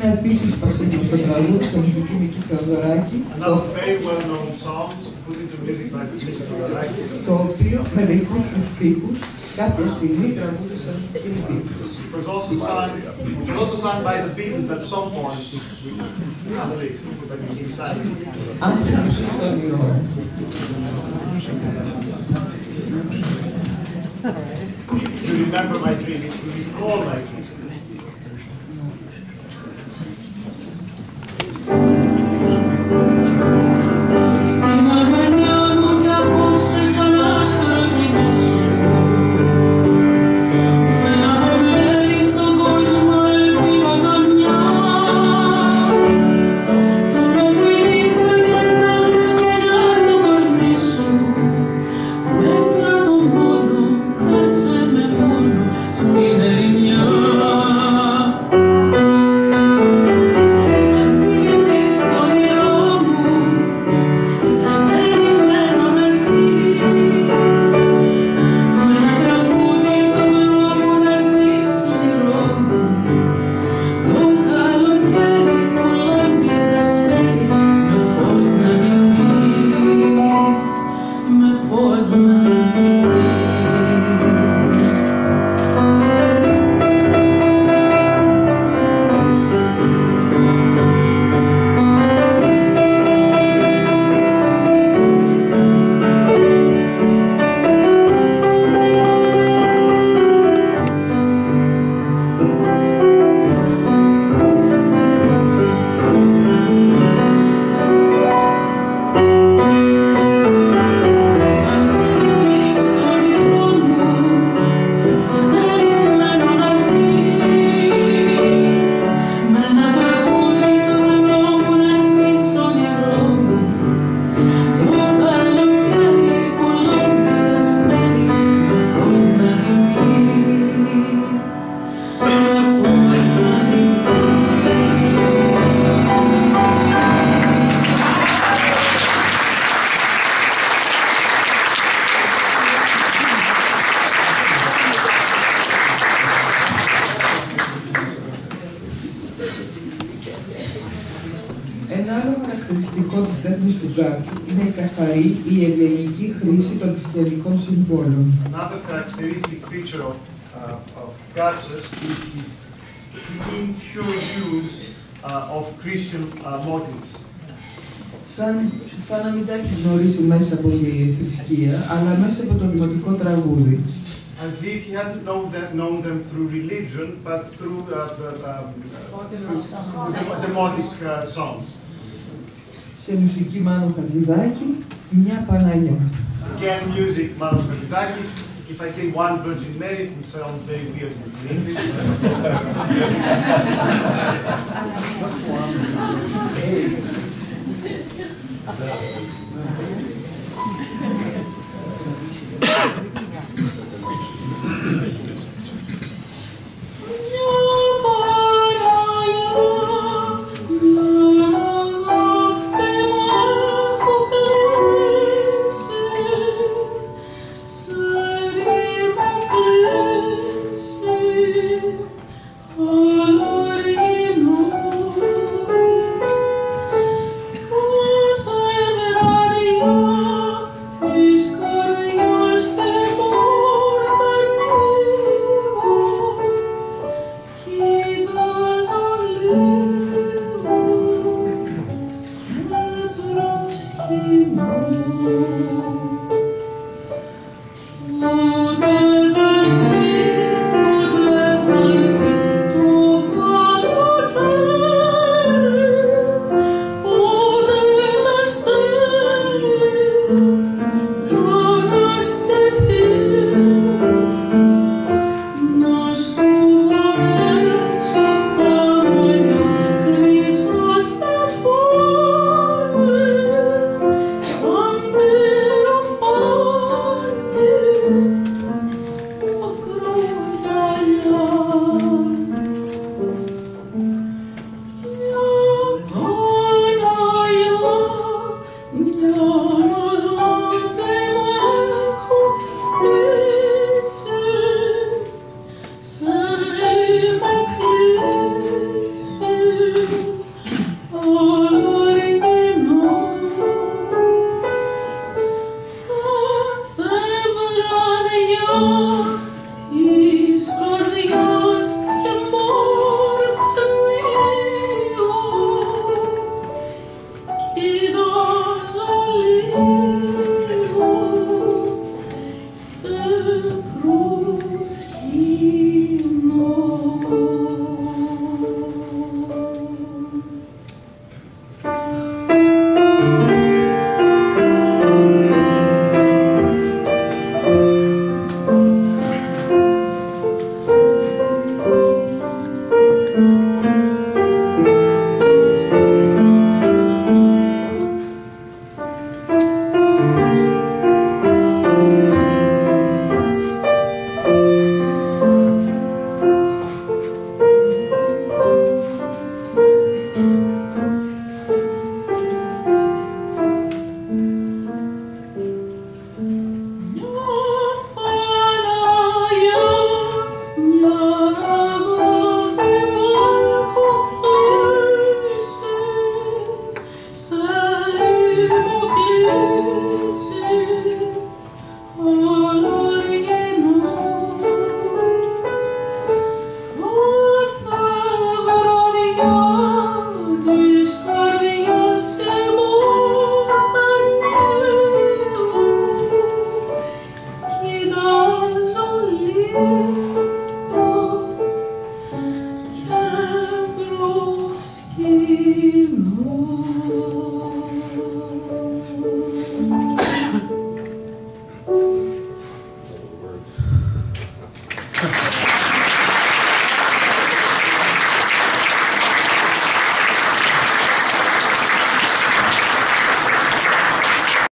ένα επίσης πασίγνωστο τραγούδι στο μουσική Νική Θεοδωράκη, το, Another very well-known song put into music by Mr. Todoraki. το οποίο με δικούς τους στίχους κάποια στιγμή τραγούδισαν οι Beatles. It was also sung, it was also sung by the Beatles at some point. Probably, but it became silent. Άνθρωπος στον ιό. You remember my dream, you recall my dream. Χαρακτηριστικό της τέχνης του Γκάτσου είναι η καθαρή ή ευγενική χρήση των χριστιανικών συμβόλων. Another characteristic feature of, uh, of Gatsus is his impure use uh, of Christian uh, motives. Σαν, σαν να μην τα έχει γνωρίσει μέσα από τη θρησκεία, αλλά μέσα από το δημοτικό τραγούδι. As if he hadn't known them, known them through religion, but through uh, the, um, through the demonic uh, songs. Σε μουσική Μάνο Χατζηδάκη, μια Παναγιά. Again, music, Manos Katidakis. If I say one Virgin Mary, it will sound very weird in English. do Oh.